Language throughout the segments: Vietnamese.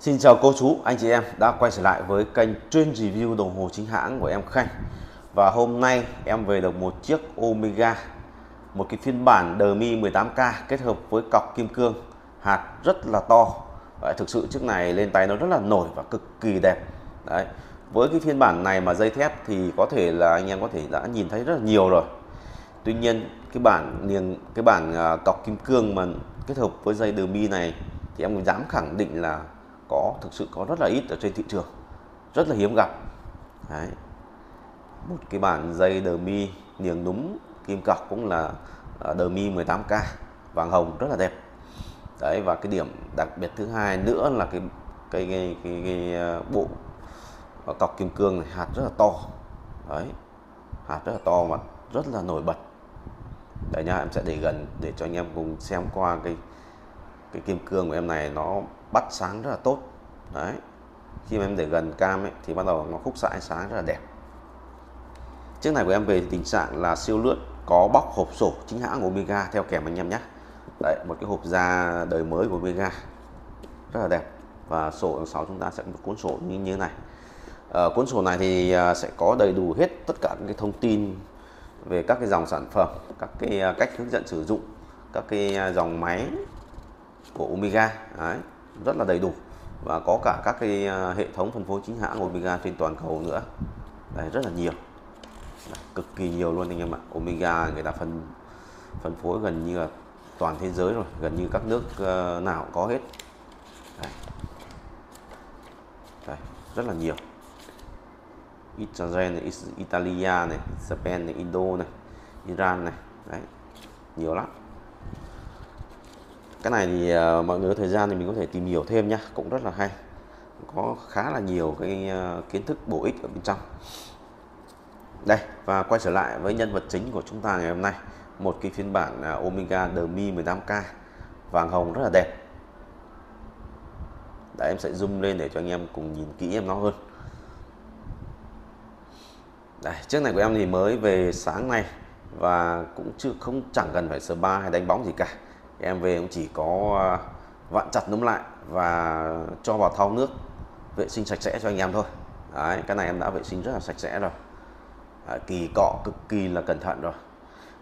Xin chào cô chú, anh chị em đã quay trở lại với kênh chuyên review đồng hồ chính hãng của em Khanh. Và hôm nay em về được một chiếc Omega Một cái phiên bản Demi 18K kết hợp với cọc kim cương Hạt rất là to. Đấy, Thực sự chiếc này lên tay nó rất là nổi và cực kỳ đẹp. Đấy. Với cái phiên bản này mà dây thép thì có thể là anh em có thể đã nhìn thấy rất là nhiều rồi. Tuy nhiên cái bản niềng cái bản à, cọc kim cương mà kết hợp với dây Demi này thì em dám khẳng định là có thực sự có rất là ít ở trên thị trường rất là hiếm gặp. Đấy. một cái bản dây đờ mi niềng núm kim cọc cũng là à, đờ mi 18k vàng hồng rất là đẹp. Đấy và cái điểm đặc biệt thứ hai nữa là cái cái cái, cái, cái à, bộ à, cọc kim cương này hạt rất là to. Đấy. Hạt rất là to và rất là nổi bật. Đấy nha em sẽ để gần để cho anh em cùng xem qua cái cái kim cương của em này nó bắt sáng rất là tốt. Đấy. Khi mà em để gần cam ấy, thì bắt đầu nó khúc xạ ánh sáng rất là đẹp. Chiếc này của em về tình trạng là siêu lướt có bóc hộp sổ chính hãng của Omega theo kèm anh em nhé. Đấy một cái hộp da đời mới của Omega rất là đẹp. Và sổ đằng sau chúng ta sẽ có một cuốn sổ như như thế này. À, cuốn sổ này thì à, sẽ có đầy đủ hết tất cả những cái thông tin về các cái dòng sản phẩm các cái à, cách hướng dẫn sử dụng các cái à, dòng máy của Omega Đấy, rất là đầy đủ. Và có cả các cái à, hệ thống phân phối chính hãng Omega trên toàn cầu nữa. Đấy, rất là nhiều. Đấy, cực kỳ nhiều luôn anh em ạ. Omega người ta phân phân phối gần như là toàn thế giới rồi gần như các nước ờ, nào nào có hết. Đấy. Đấy, rất là nhiều. Israel này, Italia này, Japan này, Indo này, Iran này, đấy, nhiều lắm cái này thì uh, mọi người có thời gian thì mình có thể tìm hiểu thêm nhá cũng rất là hay. Có khá là nhiều cái uh, kiến thức bổ ích ở bên trong. Đây và quay trở lại với nhân vật chính của chúng ta ngày hôm nay. Một cái phiên bản uh, Omega Mi 18K vàng hồng rất là đẹp. Đấy, em sẽ zoom lên để cho anh em cùng nhìn kỹ em nó hơn. Đây, chiếc này của em thì mới về sáng nay và cũng chưa không chẳng cần phải sờ ba hay đánh bóng gì cả em về cũng chỉ có à, vặn chặt núm lại và cho vào thau nước vệ sinh sạch sẽ cho anh em thôi. Đấy, cái này em đã vệ sinh rất là sạch sẽ rồi. À, kỳ cọ cực kỳ là cẩn thận rồi.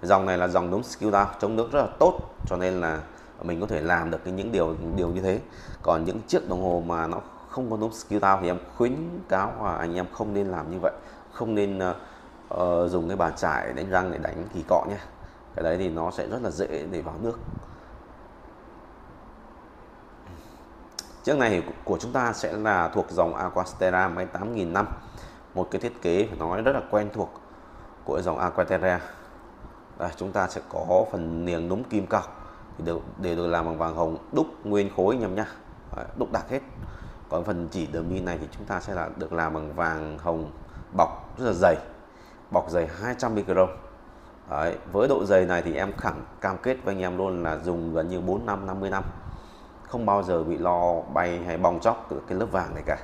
Dòng này là dòng núm skill down chống nước rất là tốt cho nên là mình có thể làm được những điều điều như thế. Còn những chiếc đồng hồ mà nó không có núm skill down thì em khuyến cáo là anh em không nên làm như vậy. Không nên uh, dùng cái bàn chải đánh răng để đánh kỳ cọ nhé. Cái đấy thì nó sẽ rất là dễ để vào nước. Chiếc này của chúng ta sẽ là thuộc dòng Aquastera máy 8000 năm. Một cái thiết kế phải nói rất là quen thuộc của dòng Aquaterra. Đây, chúng ta sẽ có phần niềng núm kim cọc. Thì đều, đều được làm bằng vàng hồng đúc nguyên khối nhầm nhá. Đúc đặc hết. Còn phần chỉ đờ mi này thì chúng ta sẽ là được làm bằng vàng hồng bọc rất là dày. Bọc dày 200 micron Đấy, với độ dày này thì em khẳng cam kết với anh em luôn là dùng gần như 4 năm 50 năm không bao giờ bị lo bay hay bong chóc từ cái lớp vàng này cả.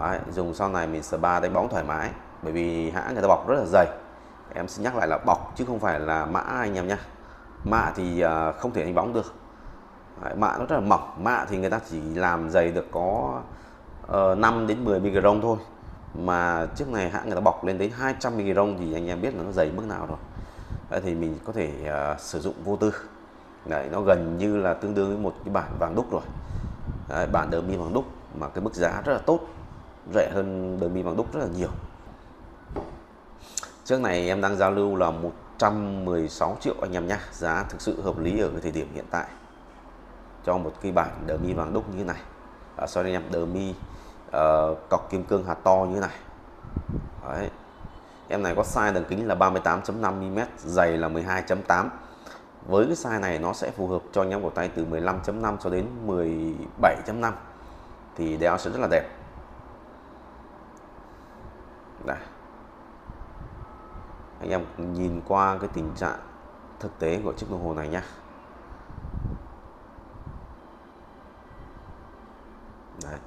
Đấy, dùng sau này mình spa đánh bóng thoải mái bởi vì hãng người ta bọc rất là dày. Em xin nhắc lại là bọc chứ không phải là mã anh em nhé mạ thì à, không thể đánh bóng được. Đấy, mạ nó rất là mỏng. Mạ thì người ta chỉ làm dày được có ờ, uh, 5 đến 10 micron thôi. Mà chiếc này hãng người ta bọc lên đến 200 micron thì anh em biết là nó dày mức nào rồi. Đấy, thì mình có thể uh, sử dụng vô tư. Đấy, nó gần như là tương đương với một cái bản vàng đúc rồi. Đấy, bản đờ mi vàng đúc mà cái mức giá rất là tốt rẻ hơn đờ mi vàng đúc rất là nhiều. Trước này em đang giao lưu là 116 triệu anh em nhé giá thực sự hợp lý ở cái thời điểm hiện tại cho một cái bản đờ mi vàng đúc như thế này. À, sorry em đờ mi uh, cọc kim cương hạt to như thế này. Đấy. em này có size đường kính là 38.5 mm dày là 12.8 với cái size này nó sẽ phù hợp cho anh em cổ tay từ 15.5 cho đến 17.5 thì đeo sẽ rất là đẹp. Đây. Anh em nhìn qua cái tình trạng thực tế của chiếc đồng hồ này nhé Đấy.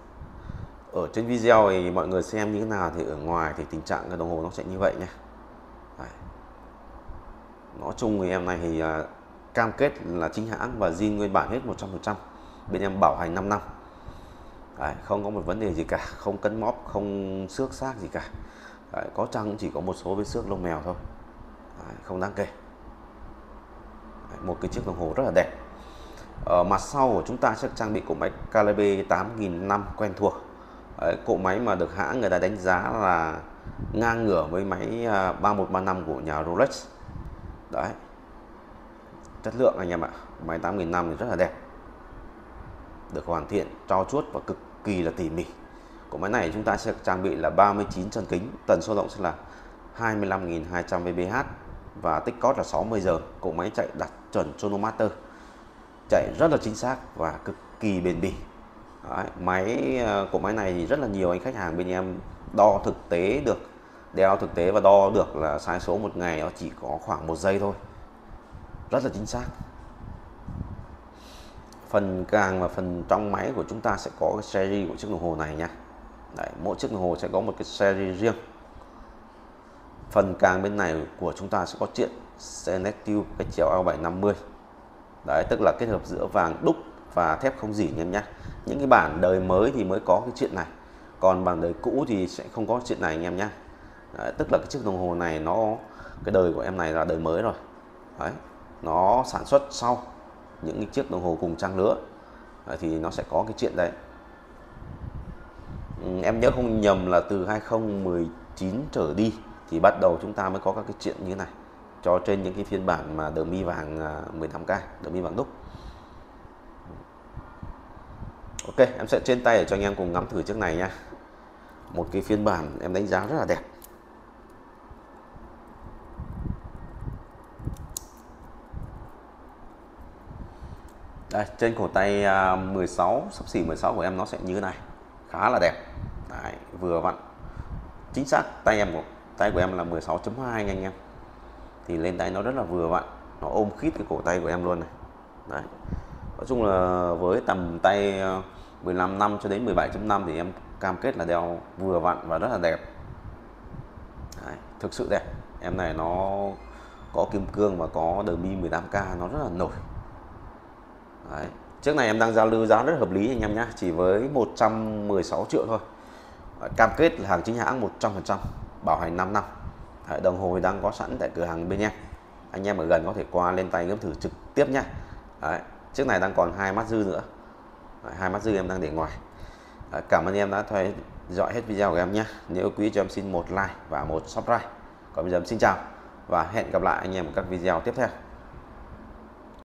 ở trên video thì mọi người xem như thế nào thì ở ngoài thì tình trạng cái đồng hồ nó sẽ như vậy nhé Đấy. nói chung thì em này thì à, cam kết là chính hãng và zin nguyên bản hết 100% bên em bảo hành 5 năm. Đấy, không có một vấn đề gì cả không cấn móp không xước xác gì cả. Đấy, có chăng chỉ có một số vết xước lông mèo thôi. Đấy, không đáng kể. Đấy, một cái chiếc đồng hồ rất là đẹp. Ở mặt sau của chúng ta sẽ trang bị cỗ máy Calibre 8000 năm quen thuộc. Đấy, cỗ máy mà được hãng người ta đánh giá là ngang ngửa với máy à, 3135 của nhà Rolex. Đấy chất lượng anh em ạ máy 8000 năm thì rất là đẹp. Được hoàn thiện cho chuốt và cực kỳ là tỉ mỉ. Của máy này chúng ta sẽ trang bị là 39 chân kính tần số động sẽ là 25.200 VBH và tích cót là 60 giờ. Cỗ máy chạy đặt chuẩn chronometer. Chạy rất là chính xác và cực kỳ bền bỉ. Đấy, máy ờ, của cỗ máy này thì rất là nhiều anh khách hàng bên em đo thực tế được đeo thực tế và đo được là sai số một ngày nó chỉ có khoảng một giây thôi rất là chính xác. Phần càng và phần trong máy của chúng ta sẽ có cái series của chiếc đồng hồ này nha. Đấy, mỗi chiếc đồng hồ sẽ có một cái series riêng. Phần càng bên này của chúng ta sẽ có chuyện Selective cái chiều L750 đấy tức là kết hợp giữa vàng đúc và thép không dỉ em nhé. Những cái bản đời mới thì mới có cái chuyện này. Còn bản đời cũ thì sẽ không có chuyện này anh em nhé. Tức là cái chiếc đồng hồ này nó cái đời của em này là đời mới rồi. Đấy nó sản xuất sau những cái chiếc đồng hồ cùng trang lứa. Thì nó sẽ có cái chuyện đấy. Ừ, em nhớ không nhầm là từ 2019 trở đi thì bắt đầu chúng ta mới có các cái chuyện như thế này, cho trên những cái phiên bản mà đờ mi vàng à, 18K đờ mi vàng đúc. Ok, em sẽ trên tay để cho anh em cùng ngắm thử chiếc này nha một cái phiên bản em đánh giá rất là đẹp. Đây trên cổ tay à, 16 sắp xỉ 16 của em nó sẽ như thế này. Khá là đẹp. Đấy, vừa vặn. Chính xác tay em của tay của em là 16.2 anh em. Thì lên tay nó rất là vừa vặn. Nó ôm khít cái cổ tay của em luôn này. Đấy. nói chung là với tầm tay à, 15 năm cho đến 17.5 thì em cam kết là đeo vừa vặn và rất là đẹp. Đấy, thực sự đẹp. Em này nó có kim cương và có đờ mi 18k nó rất là nổi. Đấy. trước này em đang giao lưu giá rất hợp lý anh em nhé chỉ với 116 triệu thôi. Cam kết là hàng chính hãng 100% bảo hành 5 năm. Đấy, đồng hồ đang có sẵn tại cửa hàng bên em. Anh em ở gần có thể qua lên tay ngắm thử trực tiếp nhé Đấy, chiếc này đang còn hai mắt dư nữa. Hai mắt dư em đang để ngoài. Đấy, cảm ơn em đã theo dõi hết video của em nhé nếu quý cho em xin một like và một subscribe. Còn bây giờ em xin chào và hẹn gặp lại anh em ở các video tiếp theo.